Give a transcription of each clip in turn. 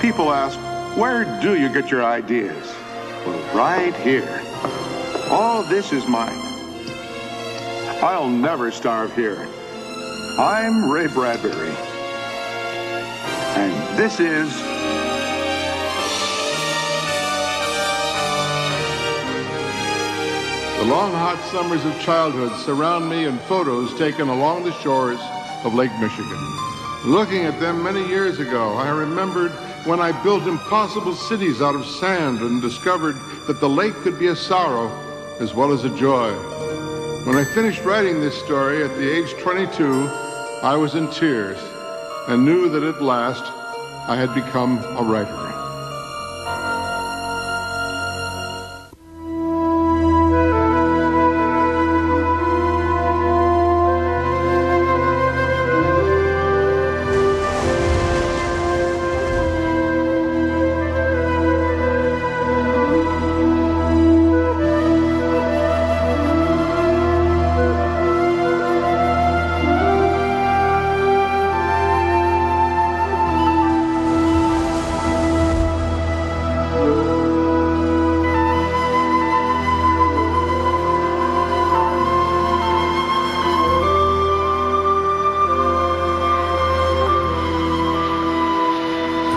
People ask, where do you get your ideas? Well, right here. All this is mine. I'll never starve here. I'm Ray Bradbury. And this is The long, hot summers of childhood surround me in photos taken along the shores of Lake Michigan. Looking at them many years ago, I remembered when I built impossible cities out of sand and discovered that the lake could be a sorrow as well as a joy. When I finished writing this story at the age 22, I was in tears and knew that at last I had become a writer.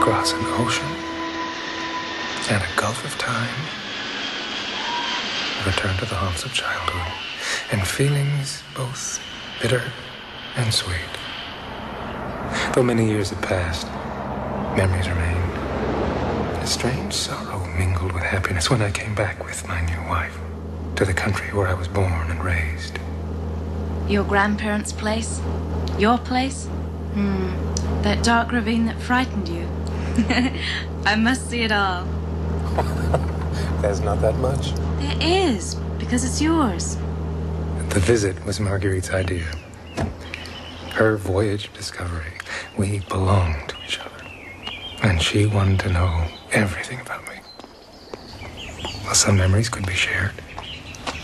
Across an ocean and a gulf of time. Return to the haunts of childhood and feelings both bitter and sweet. Though many years have passed, memories remain. A strange sorrow mingled with happiness when I came back with my new wife to the country where I was born and raised. Your grandparents' place? Your place? Hmm. That dark ravine that frightened you. I must see it all. There's not that much. There is, because it's yours. The visit was Marguerite's idea. Her voyage discovery. We belonged to each other. And she wanted to know everything about me. While some memories could be shared.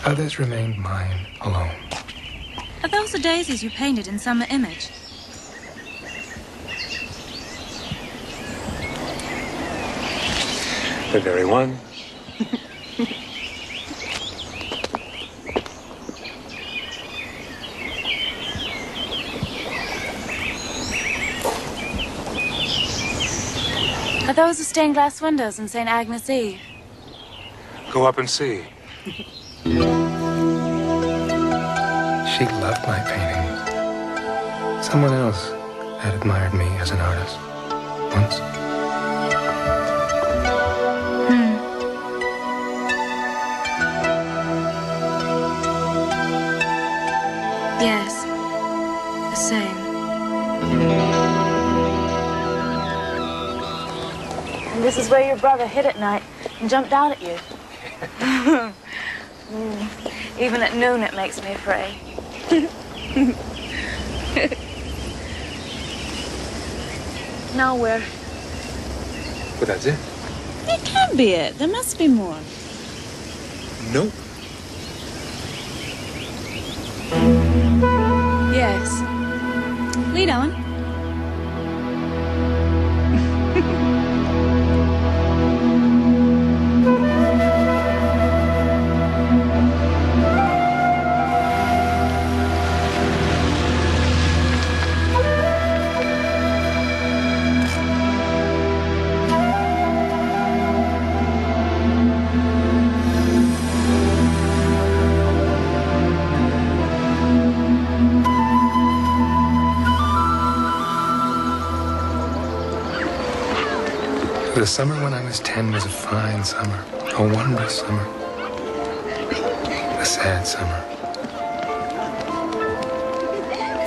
Others remained mine alone. Are those the daisies you painted in Summer Image? The very one. Are those the stained glass windows in St. Agnes Eve? Go up and see. She loved my paintings. Someone else had admired me as an artist once. And where your brother hid at night and jumped out at you. Even at noon, it makes me afraid. now where? But that's it. It can't be it. There must be more. Nope. Yes. Lead on. The summer when I was 10 was a fine summer, a wondrous summer, a sad summer.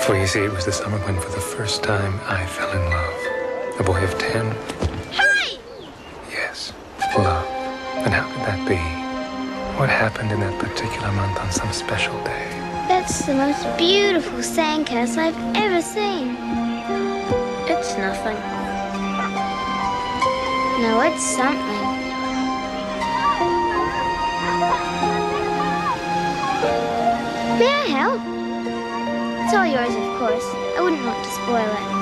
For you see, it was the summer when, for the first time, I fell in love. A boy of 10. Hi! Yes, love. And how could that be? What happened in that particular month on some special day? That's the most beautiful sandcastle I've ever seen. It's nothing. No, it's something. May I help? It's all yours, of course. I wouldn't want to spoil it.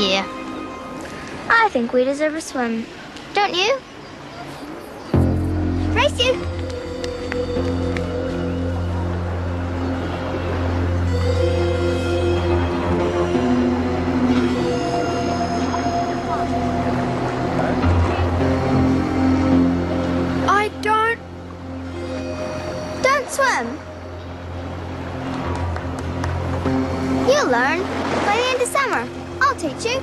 Yeah. I think we deserve a swim. Don't you? Race you! I don't. Don't swim. You'll learn by the end of summer. Teach you.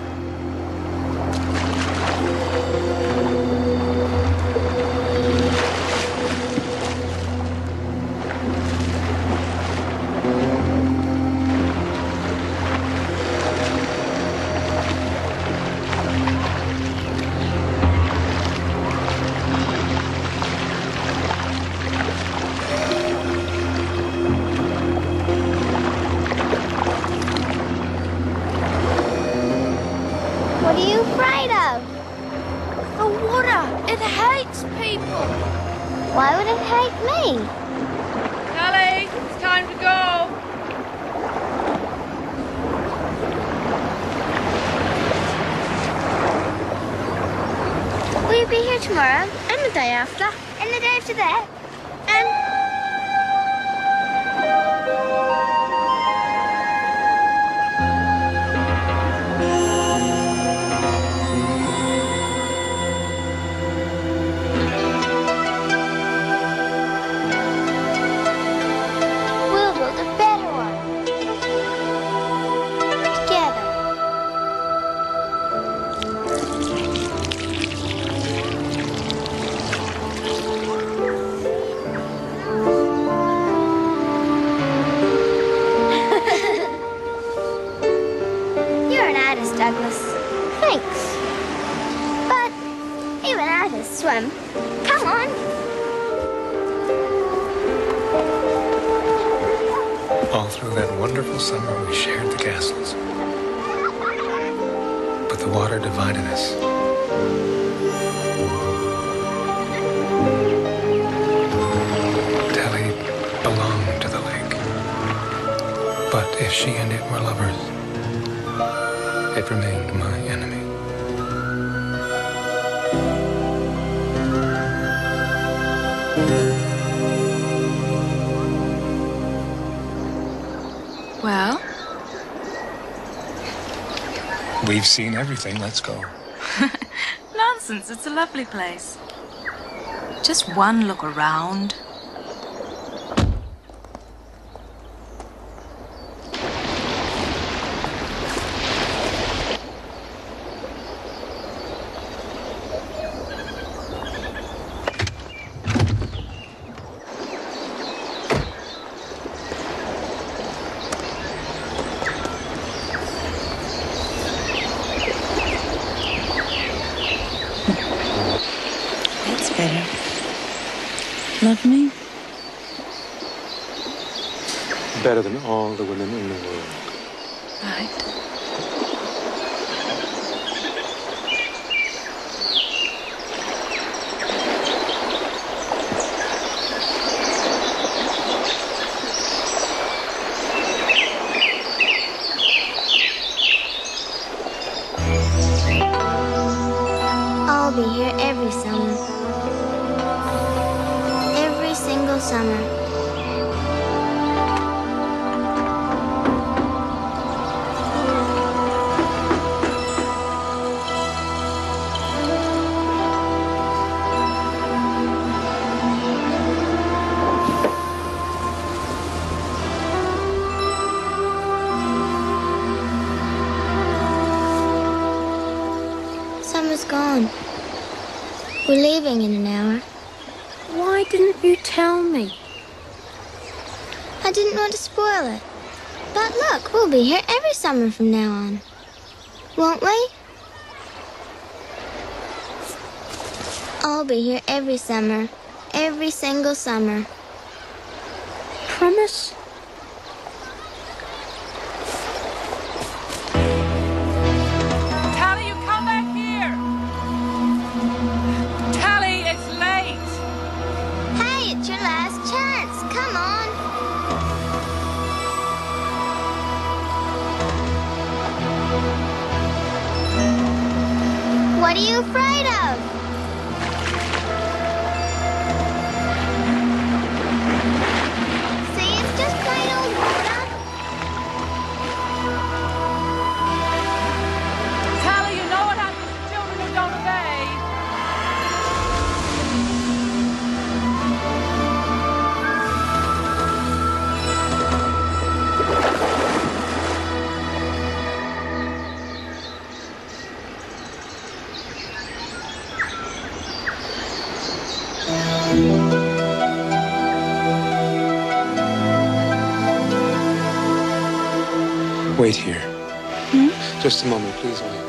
Tomorrow? And the day after? And the day after that? Wonderful summer, we shared the castles. But the water divided us. Tally belonged to the lake. But if she and it were lovers, it remained my enemy. Well, We've seen everything. Let's go. nonsense. It's a lovely place. Just one look around. better than all the women in the world. Right. I'll be here every summer. Every single summer. Gone. We're leaving in an hour. Why didn't you tell me? I didn't want to spoil it. But look, we'll be here every summer from now on. Won't we? I'll be here every summer. Every single summer. Promise? What are you afraid of? Wait here. Hmm? Just a moment, please wait.